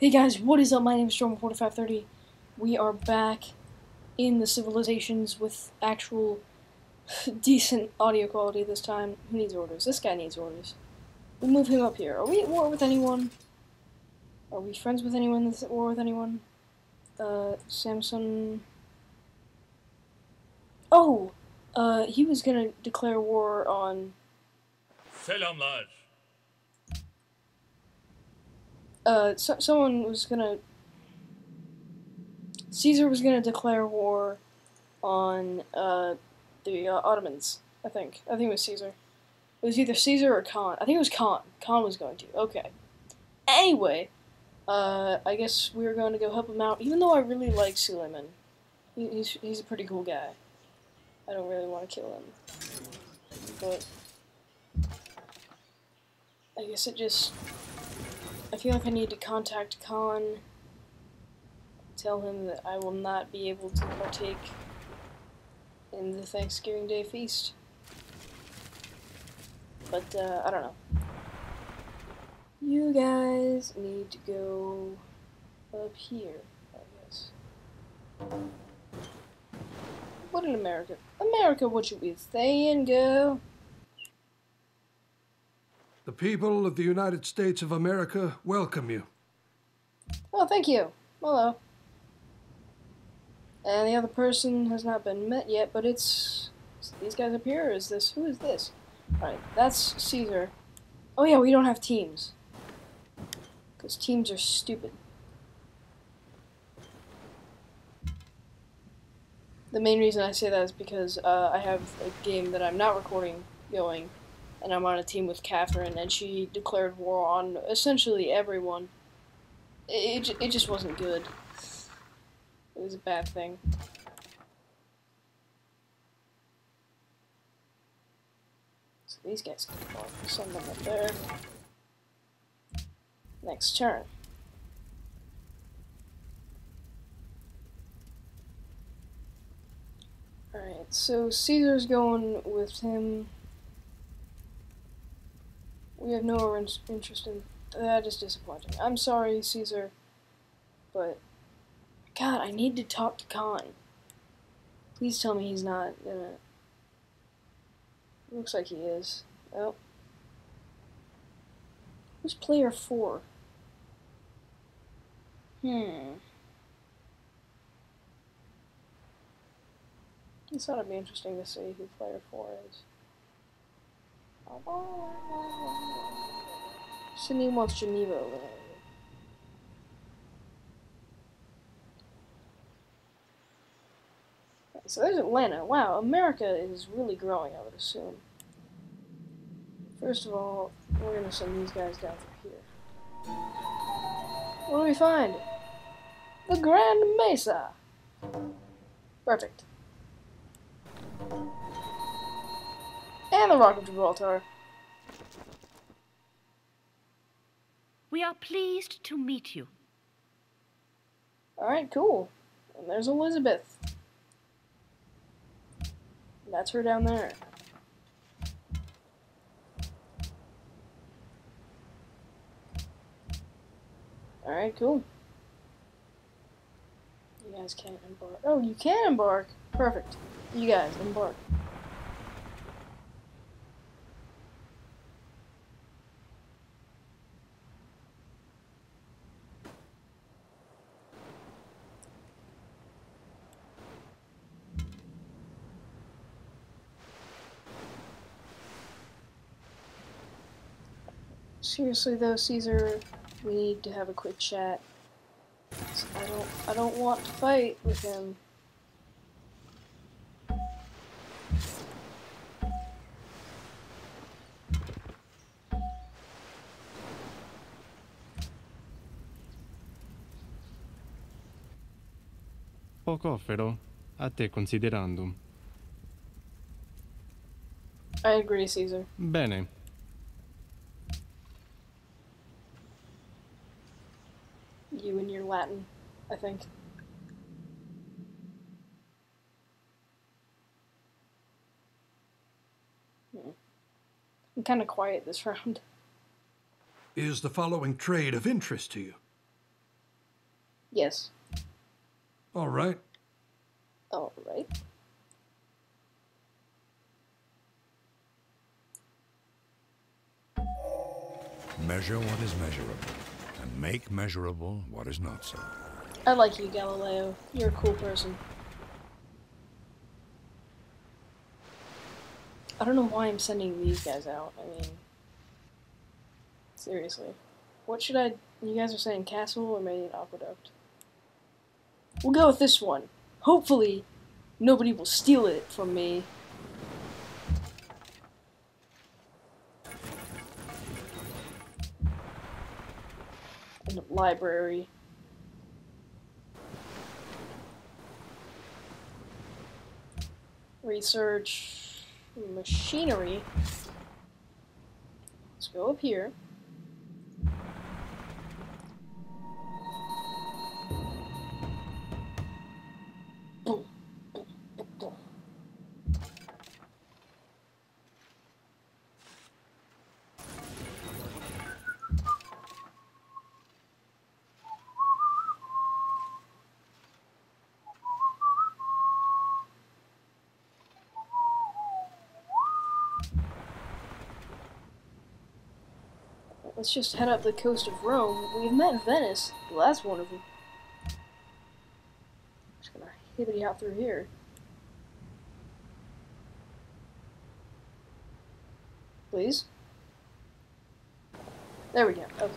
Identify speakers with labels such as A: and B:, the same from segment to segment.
A: Hey guys, what is up? My name is Storm4530. We are back in the civilizations with actual decent audio quality this time. Who needs orders? This guy needs orders. We'll move him up here. Are we at war with anyone? Are we friends with anyone that's at war with anyone? Uh, Samson... Oh! Uh, he was gonna declare war on...
B: Selamlar.
A: Uh, so, someone was gonna. Caesar was gonna declare war on uh, the uh, Ottomans. I think. I think it was Caesar. It was either Caesar or Khan. I think it was Khan. Khan was going to. Okay. Anyway, uh, I guess we are going to go help him out. Even though I really like Suleiman, he, he's he's a pretty cool guy. I don't really want to kill him, but I guess it just I feel like I need to contact Khan, tell him that I will not be able to partake in the Thanksgiving Day feast. But, uh, I don't know. You guys need to go up here, I guess. What in America? America, what you be saying, girl?
C: The people of the United States of America welcome you.
A: Oh, thank you. Hello. And the other person has not been met yet, but it's, it's these guys up here. Is this who is this? All right, that's Caesar. Oh yeah, we don't have teams because teams are stupid. The main reason I say that is because uh, I have a game that I'm not recording going and I'm on a team with Catherine, and she declared war on essentially everyone. It, it, it just wasn't good. It was a bad thing. So these guys can go Send them up there. Next turn. Alright, so Caesar's going with him. We have no interest in that is disappointing. I'm sorry, Caesar, but God, I need to talk to Khan. Please tell me he's not gonna. Looks like he is. Oh. who's player four? Hmm. I thought it'd be interesting to see who player four is. Sydney wants Geneva over there. So there's Atlanta. Wow, America is really growing, I would assume. First of all, we're gonna send these guys down through here. What do we find? The Grand Mesa! Perfect. And the Rock of Gibraltar.
D: We are pleased to meet you.
A: Alright, cool. And there's Elizabeth. That's her down there. Alright, cool. You guys can't embark. Oh, you can embark. Perfect. You guys, embark. Seriously though, Caesar, we need to have a quick chat. I don't I don't want to fight with him.
E: Poco offero, a te considerando.
A: I agree, Caesar.
E: Bene.
A: you and your Latin, I think. Hmm. I'm kind of quiet this round.
C: Is the following trade of interest to you?
A: Yes.
C: All right.
A: All right.
F: Measure what is measurable, and make measurable what is not so.
A: I like you, Galileo. You're a cool person. I don't know why I'm sending these guys out. I mean, seriously. What should I. You guys are saying castle or main aqueduct? We'll go with this one. Hopefully, nobody will steal it from me. Library. research machinery. Let's go up here. Let's just head up the coast of Rome. We've met Venice. Well, that's one of them. Just gonna hibbity out through here. Please? There we go. Okay.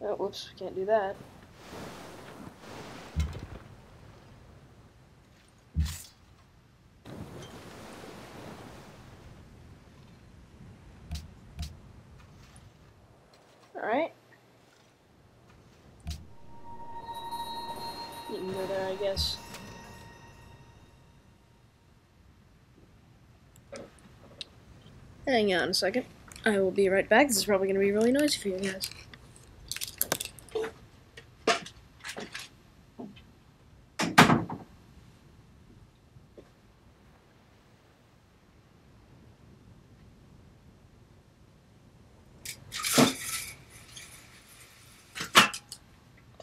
A: Oh, whoops. Can't do that. Alright. You can go there, I guess. Hang on a second. I will be right back. This is probably going to be really noisy for you guys.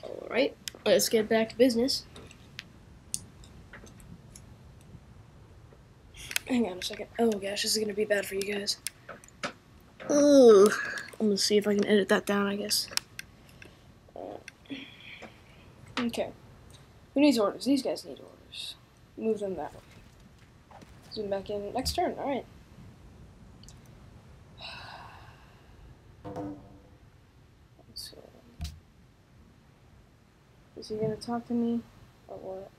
A: Alright, let's get back to business. Hang on a second. Oh gosh, this is gonna be bad for you guys. Oh, I'm gonna see if I can edit that down, I guess. Okay. Who needs orders? These guys need orders. Move them that way. Zoom back in. Next turn, alright. He gonna talk to me? Or what?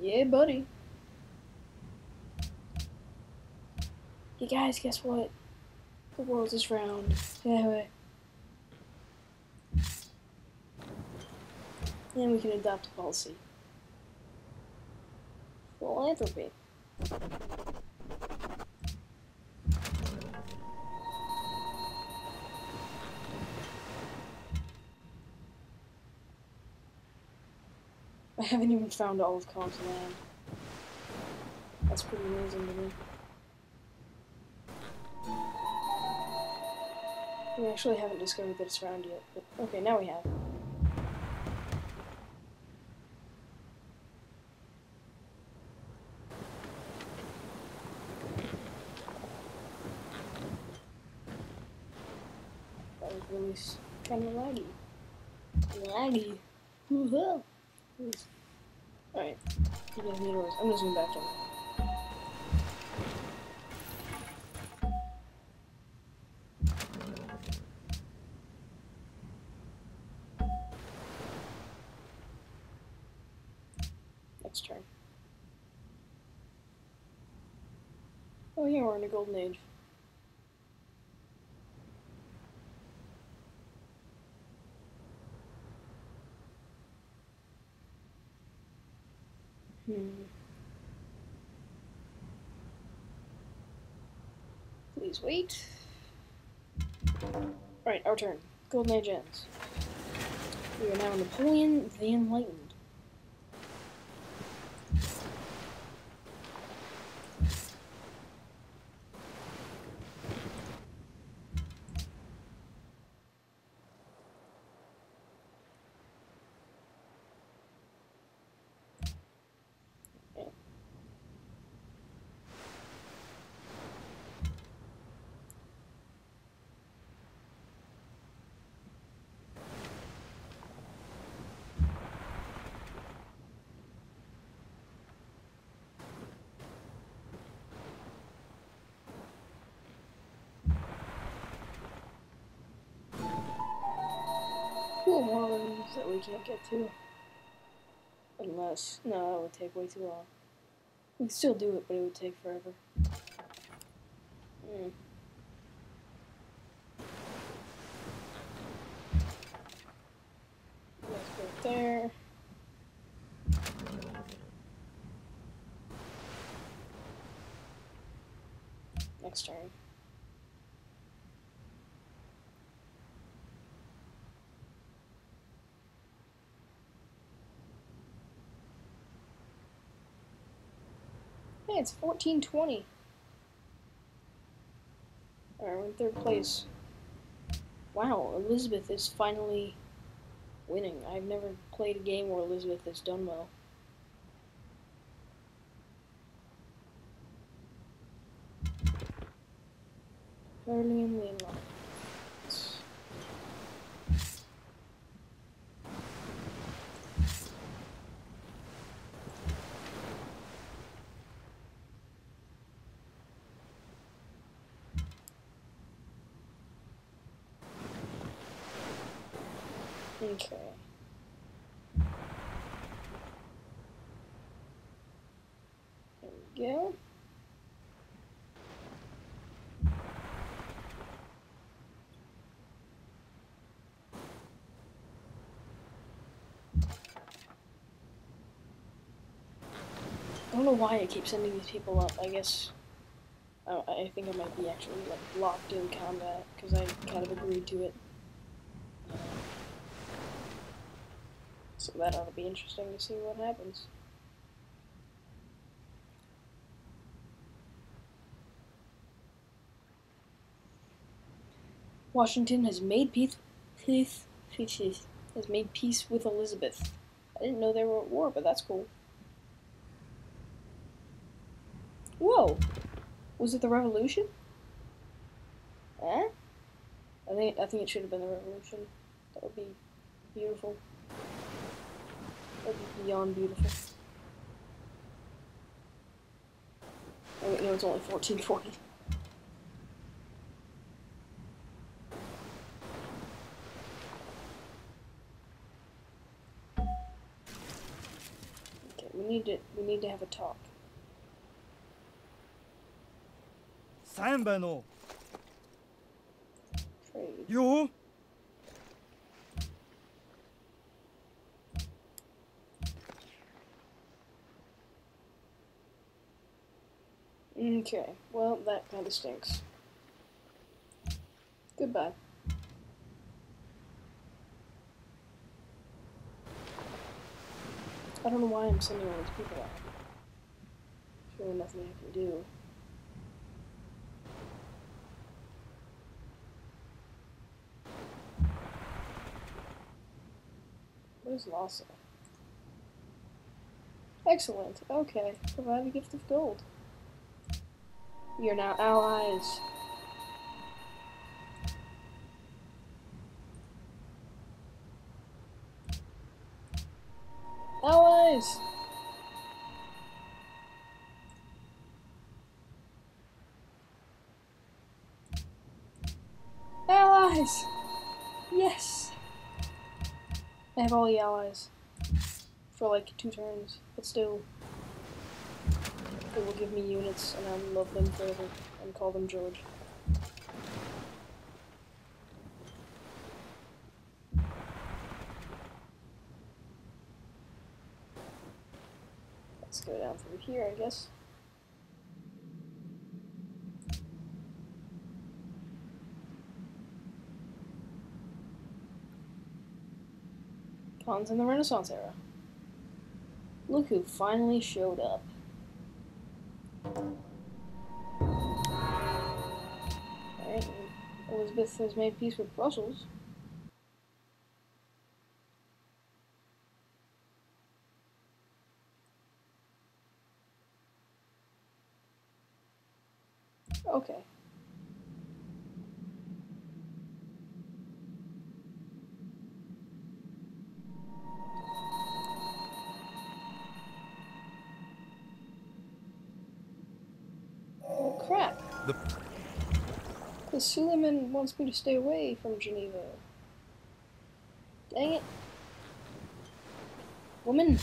A: Yeah, buddy. You guys, guess what? The world is round. Yeah. And we can adopt a policy. Philanthropy. I haven't even found all of Khan's land. That's pretty amazing to me. We actually haven't discovered that it's round yet, but okay, now we have. That was really kind of laggy. Laggy. Woohoo! Alright, you guys need in. Next turn. Oh yeah, we're in a golden age. Hmm. Please wait. Alright, our turn. Golden Age ends. We are now Napoleon the Enlightened. That we can't get to. Unless, no, that would take way too long. We could still do it, but it would take forever. Hmm. Let's go there. Next turn. It's 1420. Alright, we're in third place. Wow, Elizabeth is finally winning. I've never played a game where Elizabeth has done well. Early in the alliance. Okay. There we go. I don't know why I keep sending these people up. I guess I, think I might be actually like locked in combat because I kind of agreed to it. So that ought to be interesting to see what happens. Washington has made peace, peace, peace, has made peace with Elizabeth. I didn't know they were at war, but that's cool. Whoa! Was it the revolution? Eh? I think I think it should have been the revolution. That would be beautiful. That would be beyond beautiful. Oh wait, no, it's only fourteen forty. Okay, we need to we need to have a talk.
G: 三番の
A: Trade.
G: よ
A: Okay, well, that kind of stinks. Goodbye. I don't know why I'm sending all these people out. There's really nothing I can do. Where's Lhasa? Excellent. Okay. Provide a gift of gold. Are now. Allies! Have all the allies. For like two turns, but still. It will give me units, and I love them forever, and call them George. Let's go down through here, I guess. Khan's in the Renaissance era. Look who finally showed up. Alright, Elizabeth has made peace with Brussels. Okay. Because Suleiman wants me to stay away from Geneva. Dang it. Woman.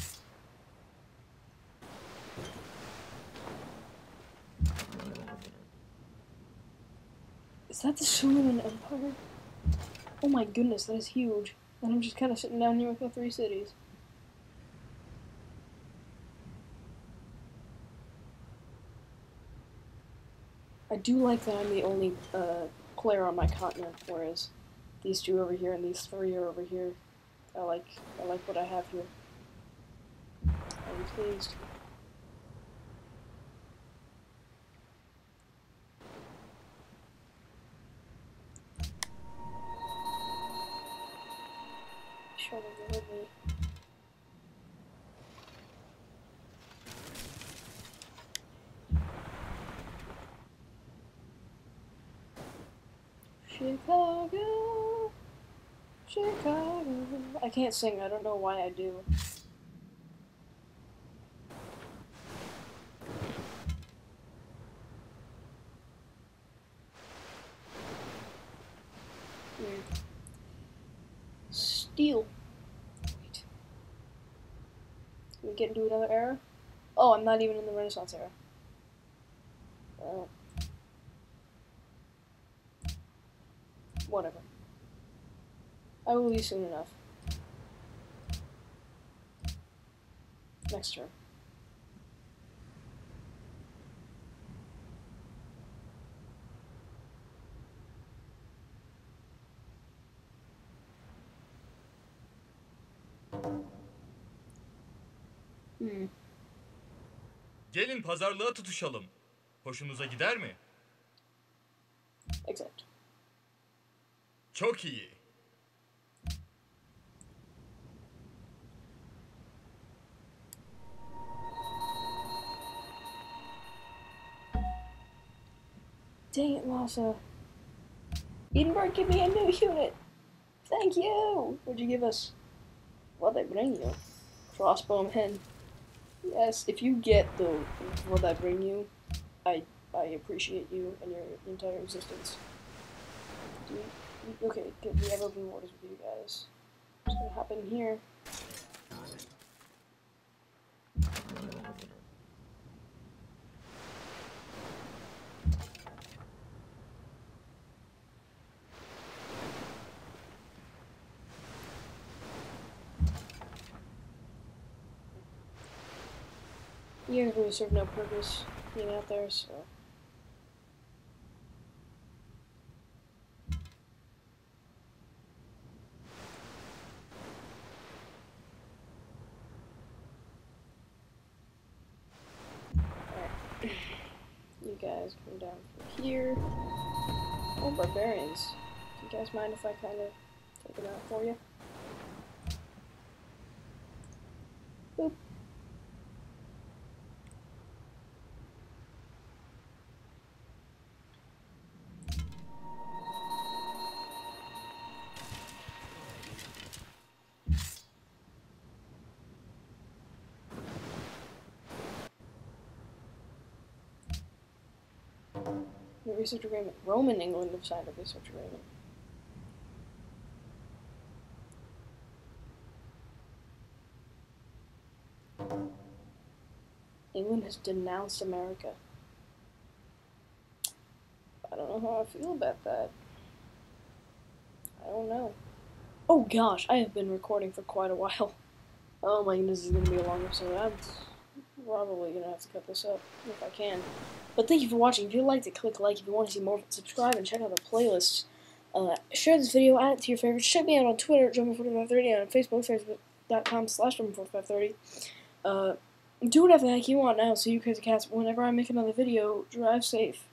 A: Is that the Suleiman Empire? Oh my goodness, that is huge. And I'm just kind of sitting down here with the three cities. I do like that I'm the only uh, player on my continent, whereas these two over here and these three are over here. I like I like what I have here. I'm pleased they with me. Chicago, Chicago. I can't sing. I don't know why I do. Steel. Wait. Can we get into another era? Oh, I'm not even in the Renaissance era. I will leave soon enough. Next turn. Hmm.
B: Gelin pazarlığa tutuşalım. Hoşunuza gider mi?
A: Accept.
B: Çok iyi.
A: Dang it, Lhasa. Edinburgh, give me a new unit. Thank you. What'd you give us? What'd they bring you? Crossbowmen. Yes, if you get the what I bring you, I I appreciate you and your entire existence. Do you, okay. We have open waters with you guys. Just gonna hop in here. You guys really serve no purpose being out there, so. You guys come down from here. Oh, barbarians. Do you guys mind if I kind of take them out for you? Research agreement. Rome and England have signed a research agreement. England has denounced America. I don't know how I feel about that. I don't know. Oh gosh, I have been recording for quite a while. Oh my goodness, this is gonna be a long episode. I'm probably gonna have to cut this up if I can. But thank you for watching. If you liked it, click like. If you want to see more, subscribe and check out the playlists. Uh, share this video, add it to your favorites. Check me out on Twitter, Drummer4530, and on Facebook, facebook.com slash Drummer4530. Uh, do whatever the heck you want now so you can catch whenever I make another video. Drive safe.